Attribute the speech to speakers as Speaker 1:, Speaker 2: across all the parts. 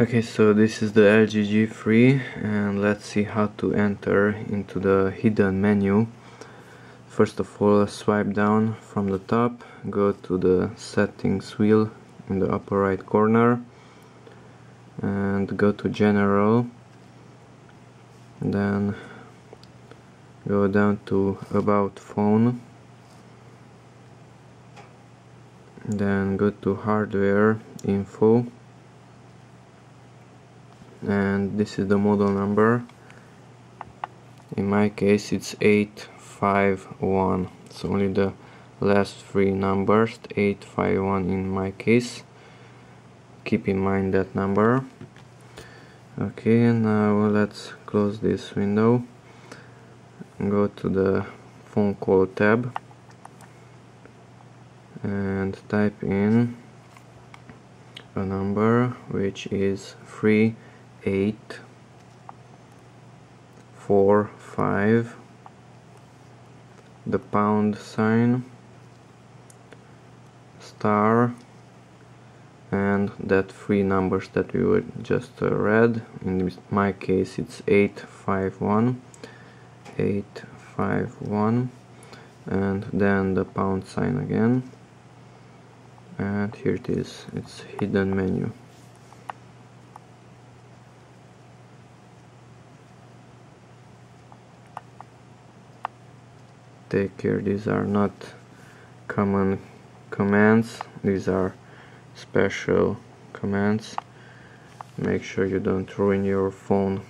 Speaker 1: Okay, so this is the LG G3 and let's see how to enter into the hidden menu. First of all, swipe down from the top, go to the settings wheel in the upper right corner and go to general then go down to about phone then go to hardware info and this is the model number. In my case it's 851 so only the last three numbers 851 in my case. Keep in mind that number. Okay now let's close this window. Go to the phone call tab. And type in a number which is 3 eight four five the pound sign star and that three numbers that we were just uh, read. In my case it's 851 851 and then the pound sign again. And here it is. It's hidden menu take care. These are not common commands. These are special commands. Make sure you don't ruin your phone.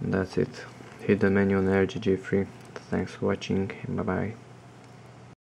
Speaker 1: That's it. Hit the menu on LG G3 thanks for watching. Bye bye